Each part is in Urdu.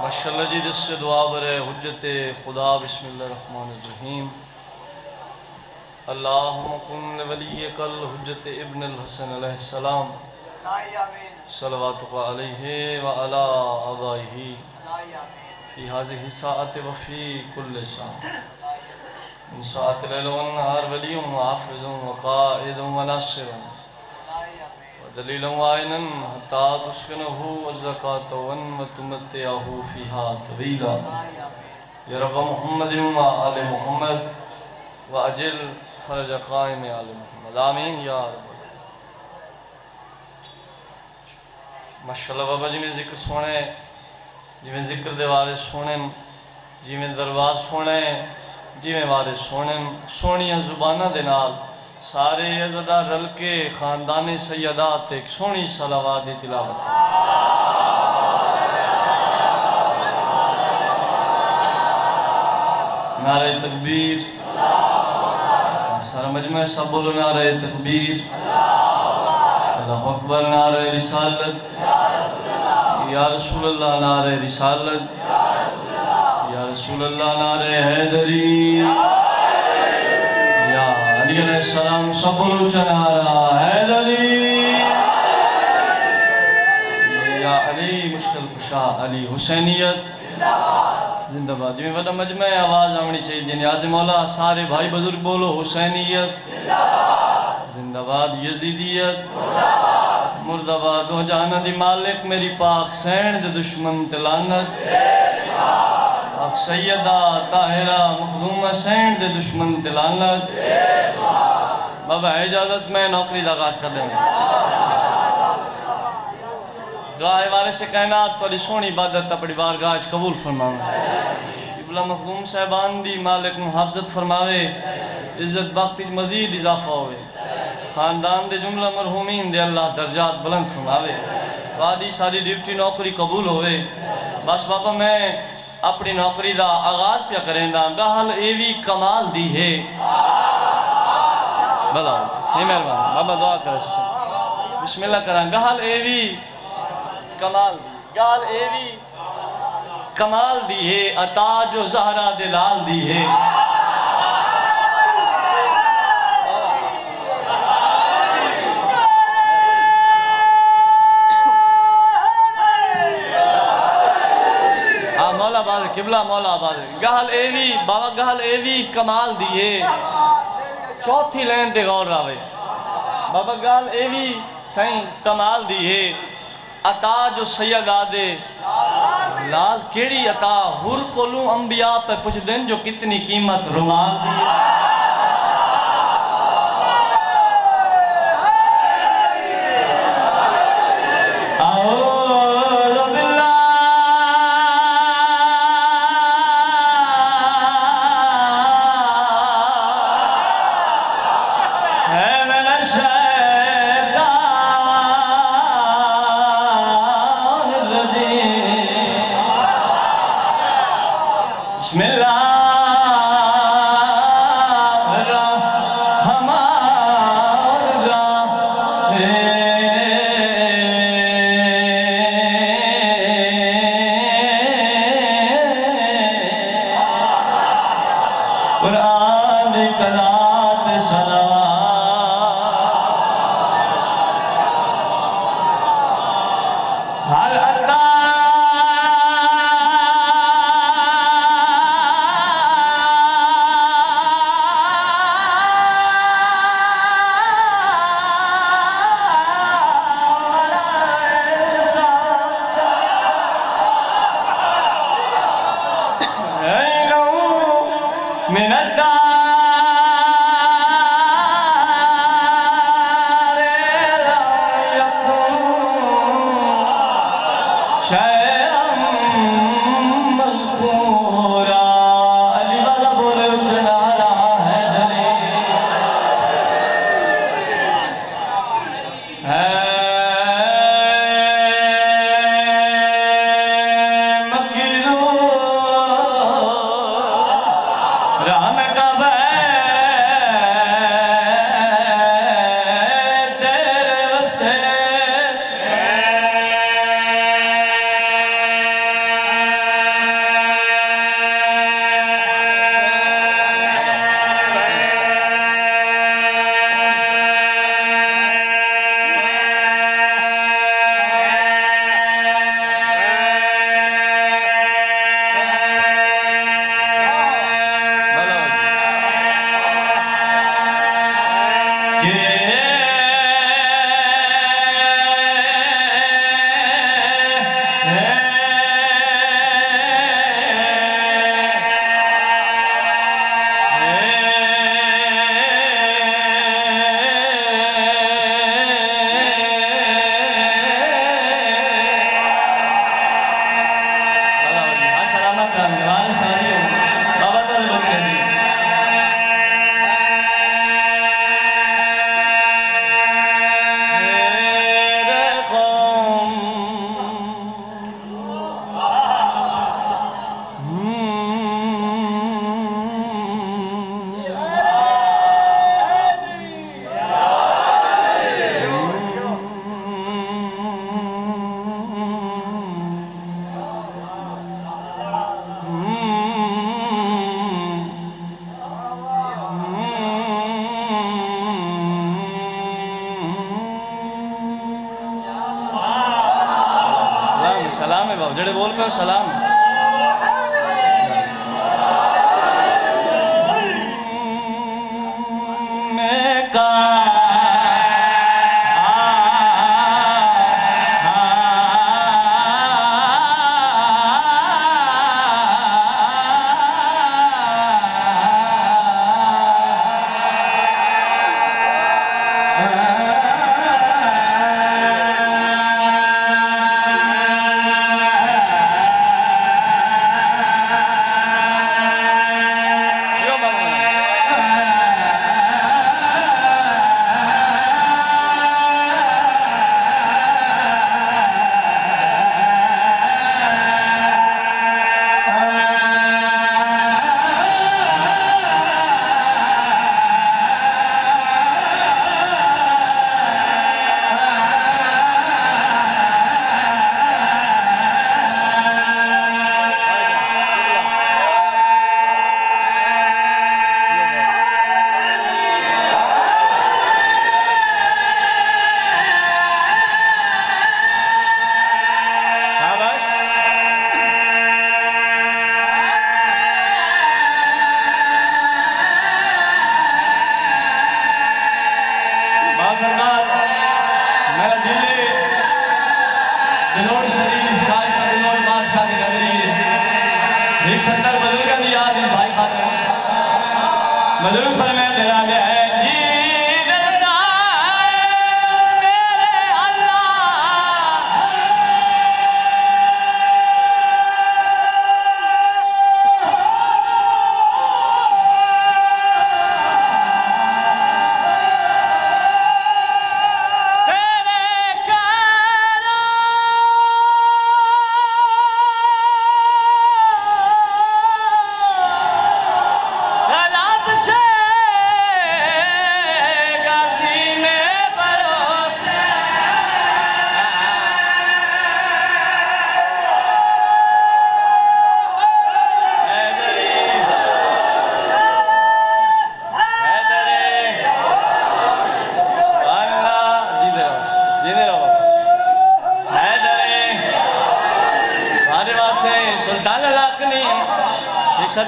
ماشاءاللہ جی دس سے دعا برے حجت خدا، بسم اللہ الرحمن الرحیم۔ اللہم کن ولی کل حجت ابن الحسن علیہ السلام۔ صلواتک علیہ وعلا آبائیہ فی حاضر ساعت وفی کل ساعت من ساعت لیل والنہار ولی وحافظ وقائد وناصر ودلیل وعینا حتی تسکنہو والزکاة ونمتمتعہو فیہا طویلا یا رب محمد وآل محمد وعجل فرج قائم آل محمد آمین یا رب ماشاءاللہ بابا جی میں ذکر سونے جی میں ذکر دے وارے سونے جی میں دربار سونے جی میں وارے سونے سونی زبانہ دے نال سارے عزدہ رل کے خاندان سیدات ایک سونی صلوات دی تلاوت۔ نعرہ تکبیر۔ سارا مجمع سب بولو نعرہ تکبیر۔ اللہ اکبر، نعرہ رسالت۔ یا رسول اللہ، نعرہ رسالت۔ یا رسول اللہ، نعرہ حیدری۔ یا علی علیہ السلام سب بولو چنارہ حیدری یا علی مشکل کشا علی حسینیت زندہ باد جی میں بڑا مجمع آواز آمنی چاہیے نیاز مولا سارے بھائی بزرگ بولو حسینیت زندہ باد یزیدیت مرد آباد دو جہانا دی مالک میری پاک سین دے دشمن تلانت پاک سیدہ، طاہرہ، مخدومہ سین دے دشمن تلانت بابا، اجازت میں نوکری دا آغاز کر دیں دعا ہے وارث سے کائنات تو علی سونی عبادت اپنی بارگاہ قبول فرماوے۔ قبلہ مخدوم صاحبان دی مالک محافظت فرماوے۔ عزت بخت مزید اضافہ ہوئے۔ خاندان دے جملہ مرحومین دے اللہ درجات بلند فرماوے۔ وادی ساری ڈیوٹی نوکری قبول ہوئے۔ بس بابا، میں اپنی نوکری دا آغاز پیا کریں دا گہل ایوی کمال دی ہے۔ بلا سی مہربان بابا دعا کرا کرے بسم اللہ کرا گہل ایوی کمال دی۔ گال ایوی کمال دی ہے، عطا جو زہرہ دلال دی ہے۔ قبلہ مولا آباد گہل ایوی، بابا گہل ایوی کمال دیئے چوتھی لین دے غور راوے۔ بابا گہل ایوی سائیں کمال دیئے عطا جو سید آدے۔ لال کیڑی عطا، ہر کولوں انبیاء پہ پچھ دن جو کتنی قیمت، رومال۔ دیئے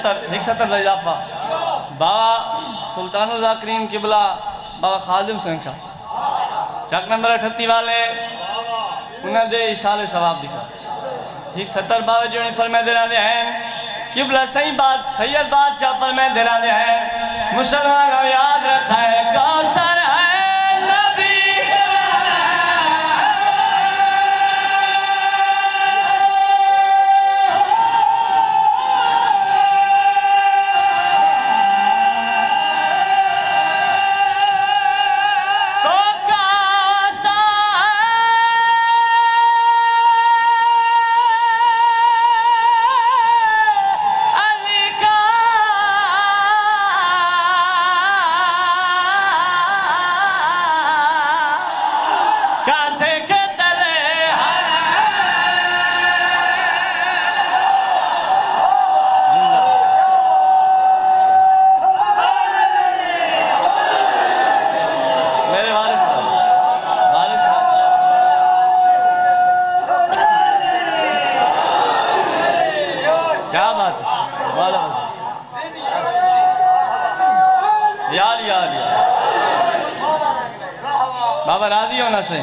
ستر ایک ستر نکستر اضافہ۔ بابا سلطان اللہ کریم قبلہ بابا خادم سنگ شاہ چک نمبر اٹھتی والے انہیں دے اشار سواب دکھا۔ ایک ستر بابا جو نے فرمائے رہا دے ہیں، قبلہ صحیح بات، سید بادشاہ فرمائے دینا دے ہیں۔ مسلمانوں یاد رکھا ہے گاؤں پاس ہے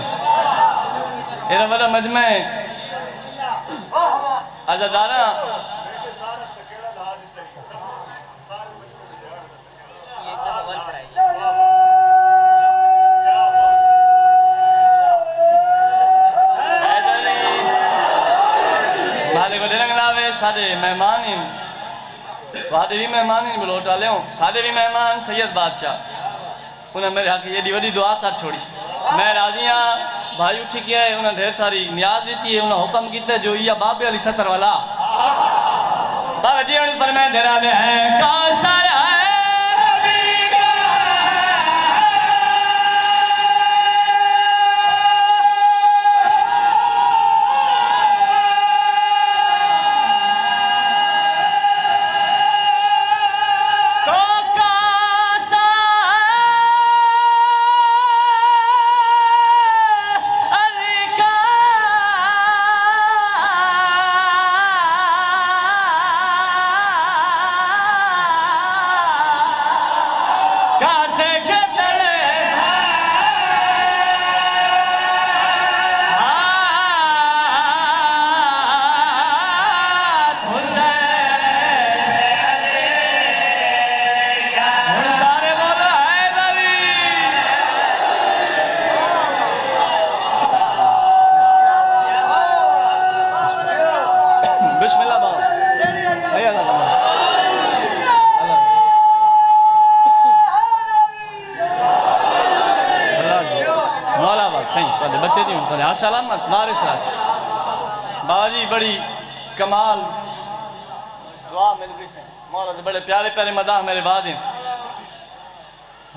ایرہ والا مجمع ہے۔ عزدارہ سادے مہمان ہیں۔ وہاں بھی مہمان ہیں، بلوٹا لے ہوں سادے بھی مہمان، سید بادشاہ۔ انہیں میرے حق یہ دیوڑی دعا کر چھوڑی۔ میں راضی ہاں بھائی اٹھی گیا ہے انہوں نے ڈھیر ساری نیاز دیتی ہے انہوں حکم کیتا جو یہ باب علی سطر والا باب جی انہوں فرمائے فرمائے دھیرالے ہیں کاشا ہے سلامت مارے ساتھ۔ بابا جی بڑی کمال۔ دعا مل گئی سے مولا دے بڑے پیارے پیارے مداح میرے بعد ہیں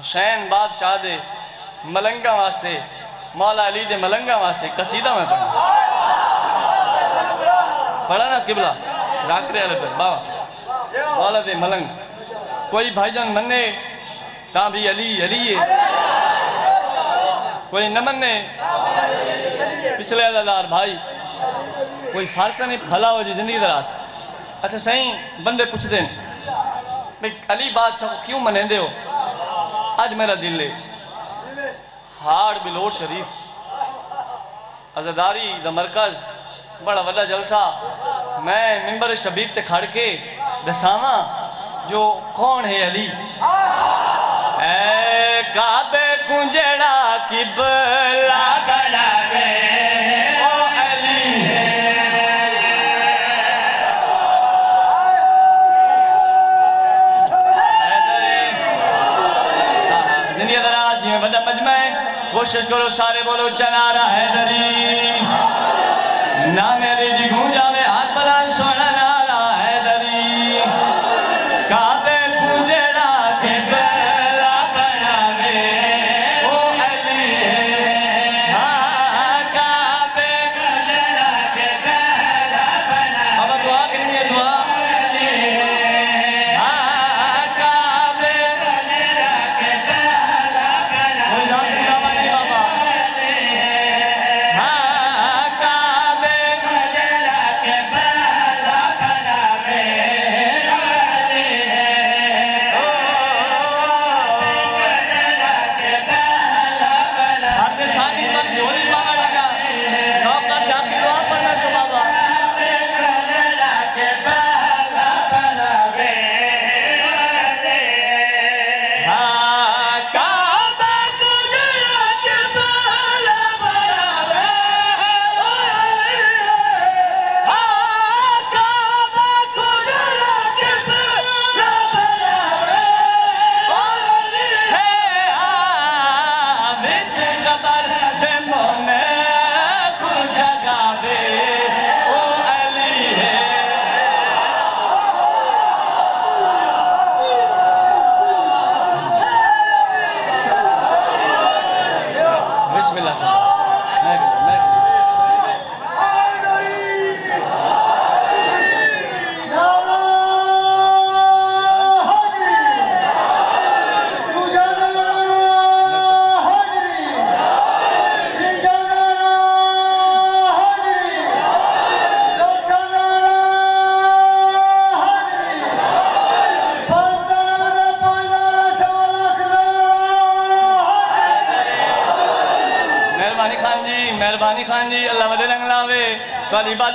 حسین بادشاہ دے ملنگا واسے مولا علی دے ملنگا واسے قصیدہ میں پڑھا پڑھا نا قبلہ۔ راکرے علی پر بابا مولا دے ملنگ۔ کوئی بھائی جان مننے، تاں بھی علی علی ہے۔ کوئی نہ مننے۔ پچھلے عددار بھائی، کوئی فرق نہیں، بھلا ہو جی زندگی دراز۔ اچھا صحیح بندے پوچھ دیں بھئی علی بادشاہ کو کیوں منیں دے ہو؟ آج میرا دل لے۔ ہاڑ بلوڑ شریف۔ عزداری دا مرکز، بڑا وڈا جلسہ۔ میں ممبر شبید تے کھڑ کے دساواں جو کون ہے علی۔ اے کعبے کنجڑا قبلہ بناوے کوشش کرو سارے بولو چنارا حیدری۔ نہ میری جی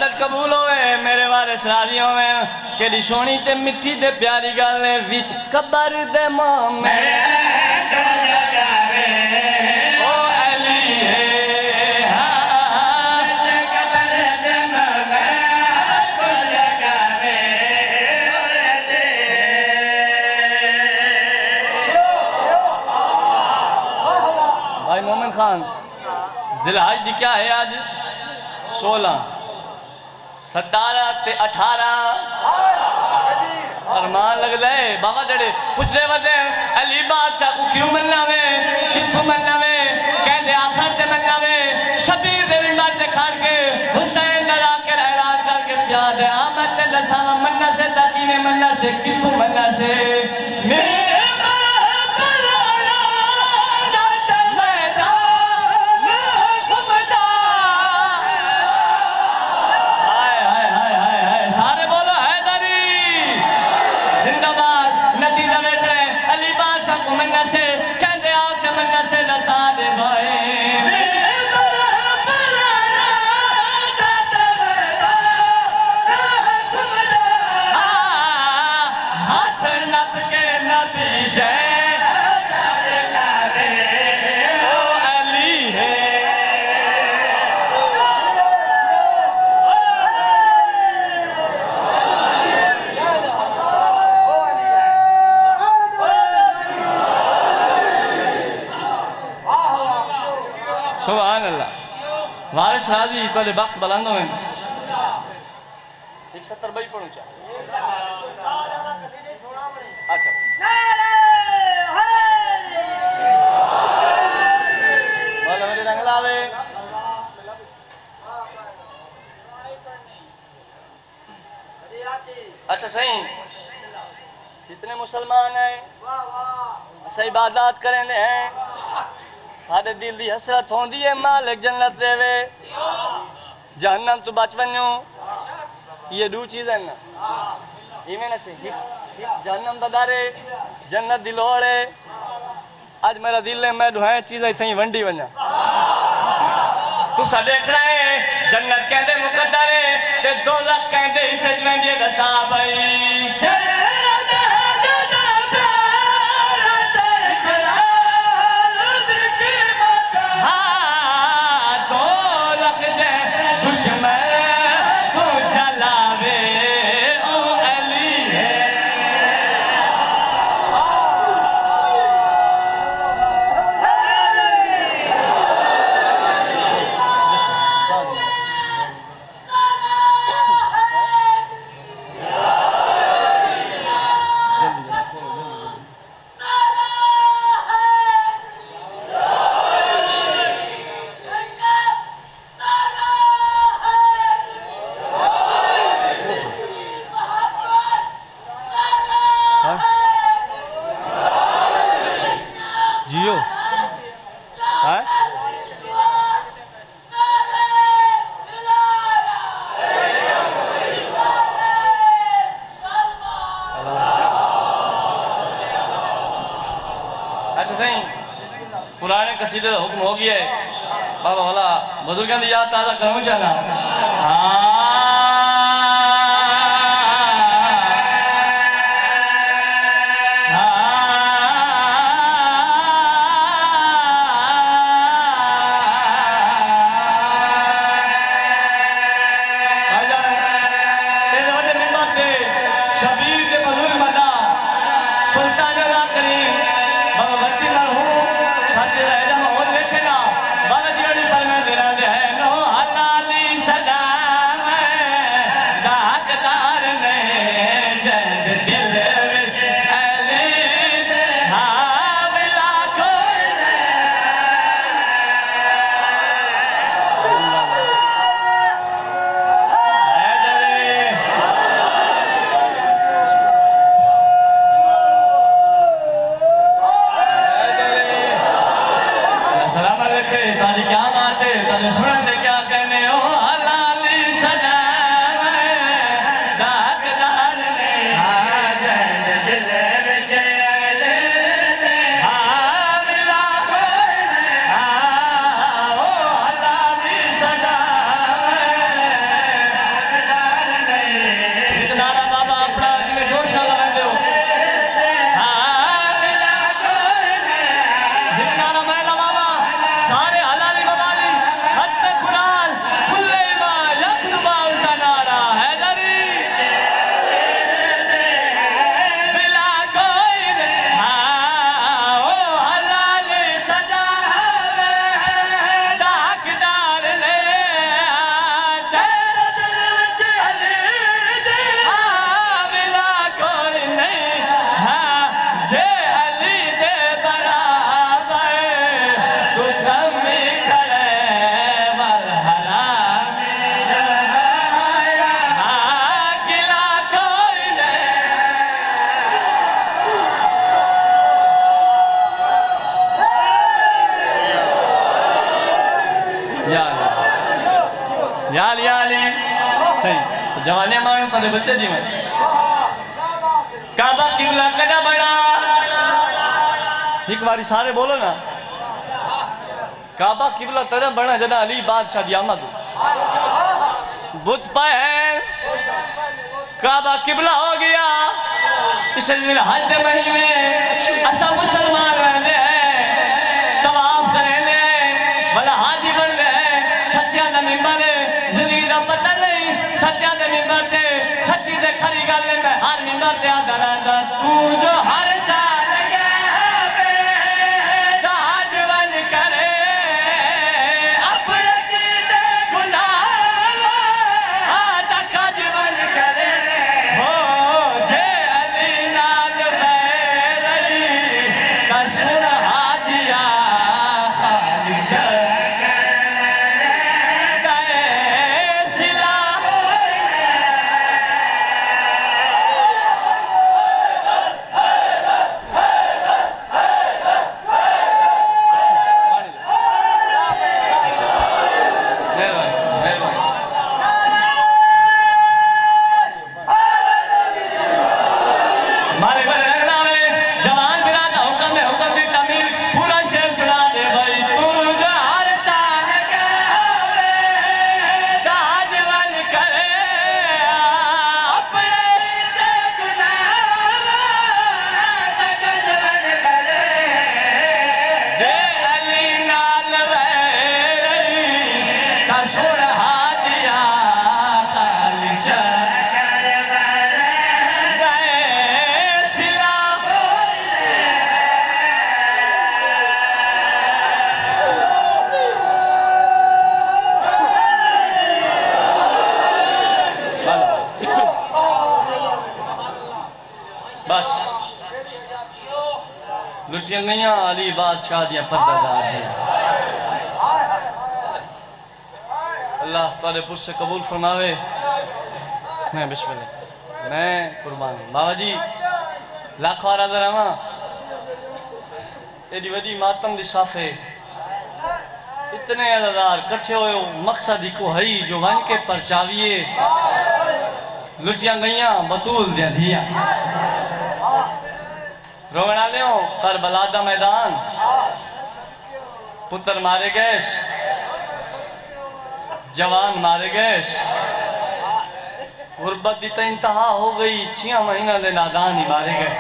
عبادت قبول ہوئے میرے وارث راضی ہوئے کیڑی سونی تے مٹھی تے پیاری گل ہے وچ قبر دے او علی بھائی مومن خان ذلحج دی کیا ہے آج؟ سولہ۔ ستارہ تے اٹھارہ۔ فرمان لگ دے بابا جڑے پوچھ دے ودے علی بادشاہ کو کیوں مننا میں کتھو مننا میں کہہ دے آخر تے مننا میں شبیر دے ممبر تے کھڑ کے حسین دا کر اعلان کر کے پیاد ہے آمد تے لساوا مننا سے تکینے مننا سے کتھو مننا سے میرے عرش راضی وقت بلند ہوئے ایک ستر بھائی پڑھوں چاہ اچھا۔ مولا میرے رنگ لاوے۔ اچھا صحیح۔ جتنے مسلمان ہیں؟ صحیح عبادات کریں دے ہیں۔ سارے دل دی حسرت ہوں دی ہے، مالک جنت دے وے۔ جہنم تو بچ بنیوں یہ دو چیز ہیں نا۔ ایمیں نہ جہنم دا جنت دلوڑے آج میرا دل ہے، میں دعائیں چیزیں تھیں ونڈی ونجا۔ تو سا دیکھ رہے ہیں جنت کہندے مقدر ہے، تے دوزخ کہندے اسے جویں دسا بھائی بزرگان تازہ کروں چاہنا جوانے مانگے تو بچے جی میں کعبہ قبلہ کنا بڑا ایک باری سارے بولو نا کعبہ قبلہ ترہ بڑا جنا علی بادشاہ دی آمد بت پہن کعبہ قبلہ ہو گیا اس دن حج مہینے اسا مسلمان ممبر دے سچی دے کھری گل میں ہر ممبر دے آدھا رہندا، تو جو ہر شاہ لٹیاں علی بادشاہ دیا پردہ دار دیا اللہ تعالی پر سے قبول فرماوے۔ میں بسم اللہ۔ میں قربان بابا جی لاکھ وارا در ہاں ایڈی وڈی ماتم دی صافے اتنے عددار، کٹھے ہوئے مقصد ہی کو ہئی جو ون کے پرچاویے۔ لٹیاں گئیاں، بطول دیا دیا۔ رونا لیوں، کربلا دا میدان۔ پتر مارے گئے جوان مارے گئے غربت دی تا انتہا ہو گئی، چھیاں مہینہ دے نادان ہی مارے گئے۔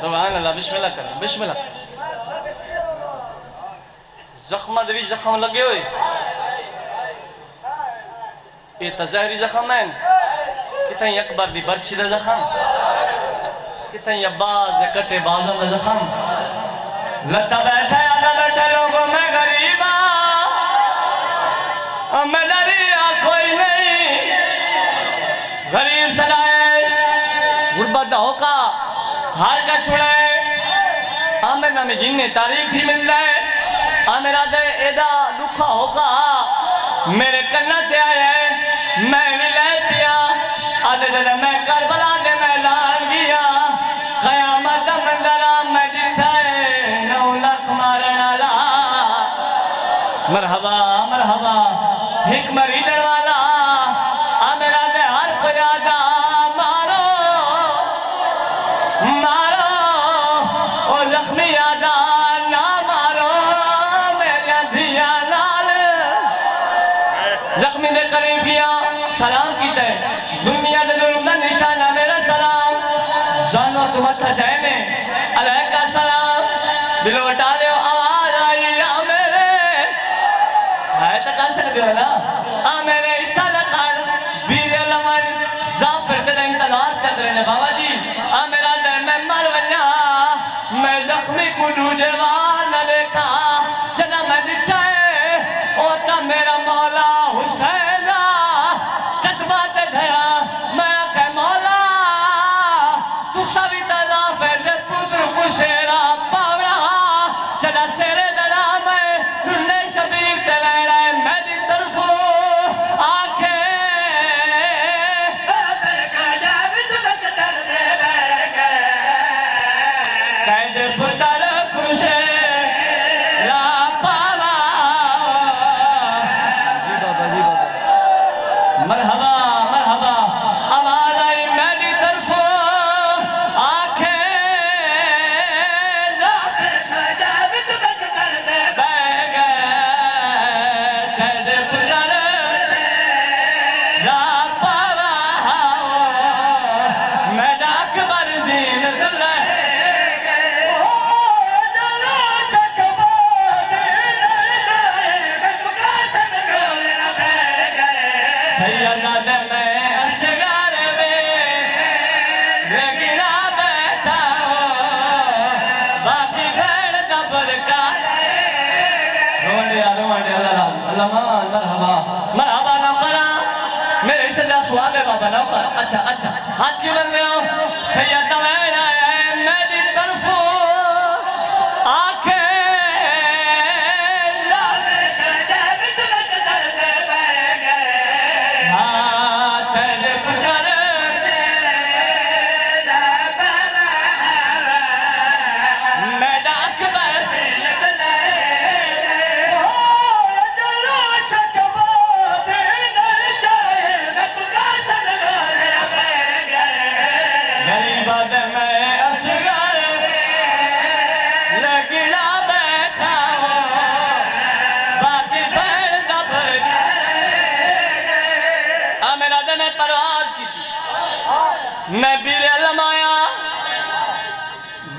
سبحان اللہ، بسم اللہ کریں بسم اللہ۔ زخمہ دوی زخم لگے ہوئے۔ یہ تظاہری زخم ہے کتنی اکبر دی برچی دا زخم۔ کتنی عباس دے کٹے بازن دا زخم؟ لتا بیٹھا یا دا چلو گو میں غریبا ہاں۔ میں لریا ہاں، کوئی نہیں۔ غریب سلائش غربت دا ہوکا۔ ہر کا سنے آمیر ہاں، نامی جن نے تاریخ ہی مل رہے آمیرا دے ایدہ دکھا ہوکا۔ میرے کنت آئے میں بھی لے پیا۔ آدھے جنہ میں کربلا دے میدان گیا مرحبا مرحبا ایک مریدن والا آمیرا دے ہر کو یادا مارو مارو، او زخمی یادا نہ مارو، میرے دیا نال۔ زخمی دے قریبیا سلام کی تے۔ دنیا دے ظلم نشانہ، میرا سلام۔ زانو تم اٹھا جائنے انتظار کر بابا جی آ میرا دے میں مر ونیا میں زخمی کو نوجوان نہ دیکھا۔ جنا میں ڈٹھائے اوتا میرا مولا حسینہ کتبہ تے دھیا، میں کہ مولا، تو سبھی تضافر دے پتر کو شیرہ پاوڑا جنا سیرے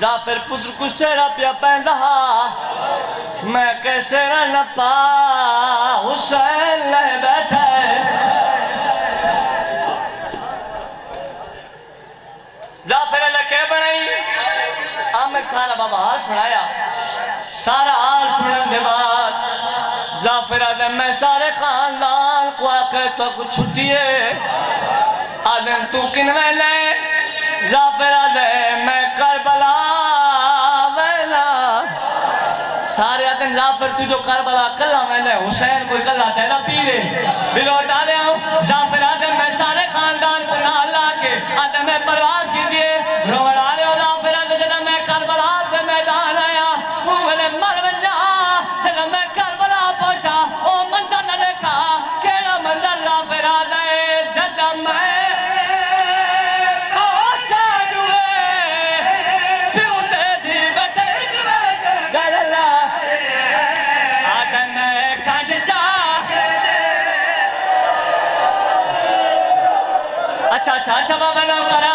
زافر پدر کو سیرا پیا پیندہ میں کیسے رہ پا حسین لے بیٹھا ہے زافر اللہ کہہ بڑھائی آمر سارا بابا حال سنایا۔ سارا حال سنن دے بعد زافر آدم، میں سارے خاندان کو آکے تو کچھ چھٹیے۔ آدم، تو کن لے۔ جعفر دے میں سارے آدھن جعفر تو جو کربلا، کلا میں نے، حسین کوئی کلا دینا پیرے بلو ڈالے آؤں جعفر آدھن میں سارے خاندان کو نہ اللہ کے آدھن میں پرواز کی دیئے۔ روڑ اچھا اچھا اچھا بابا لو کرا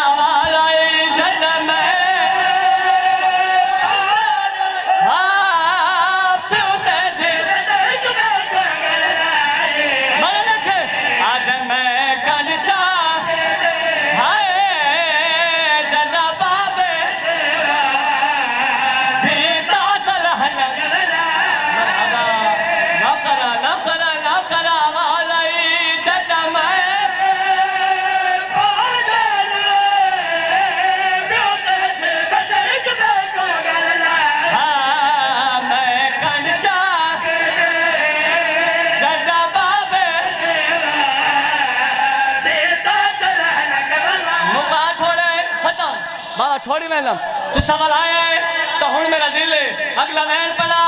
سوال آیا ہے، تو ہون میرا دل ہے۔ اگلا وین پڑا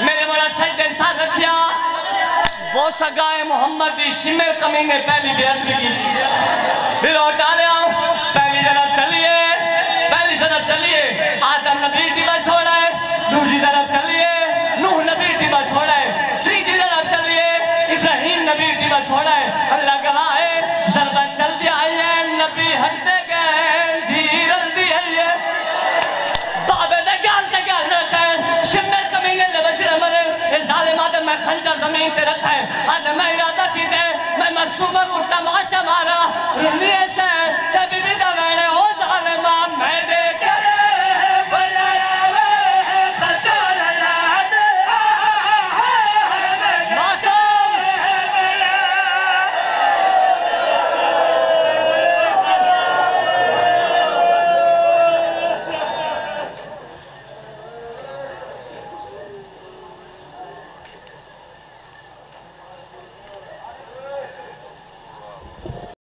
میرے مولا سجدے ساتھ رکھیا۔ بوسا گائے محمد دی شمر کمینے پہلی بیعت بھی کی۔ پھر اٹھا لے آؤں، پہلی طرف چلیے۔ پہلی طرف چلیے، آدم نبی ٹیبا چھوڑا ہے۔ دوسری طرف چلیے، نوح نبی ٹیبا چھوڑا ہے۔ تیسری طرف چلیے، ابراہیم نبی ٹیبا چھوڑا ہے۔ اللہ گواہ ہے ضربت چل دیا ہے نبی ہٹتے خنجر زمین تے رکھا ہے۔ آج میں ارادہ کی دے میں مرسومہ کرتا ماچا مارا۔ رنیے سے تبی بھی دویڑے ہو ظالمہ، میں دیکھے